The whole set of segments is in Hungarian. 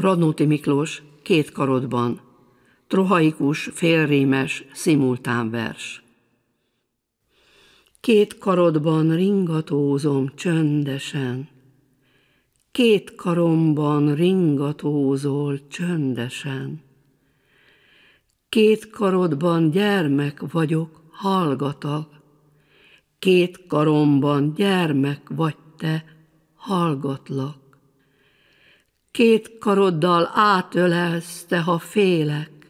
Radnóti Miklós két karodban, trohaikus, félrémes, szimultán vers. Két karodban ringatózom csöndesen, Két karomban ringatózol csöndesen. Két karodban gyermek vagyok, hallgatag, Két karomban gyermek vagy te, hallgatlak. Két karoddal átölelsz te, ha félek,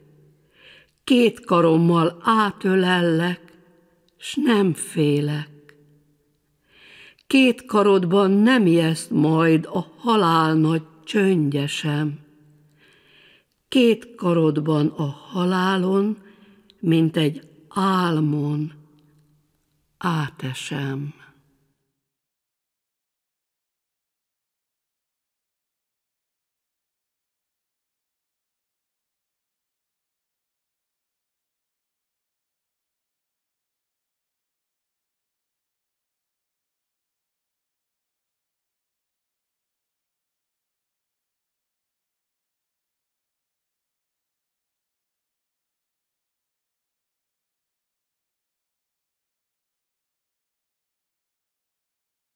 Két karommal átölellek, s nem félek. Két karodban nem ijeszt majd a halál nagy csöngyesem. Két karodban a halálon, mint egy álmon átesem.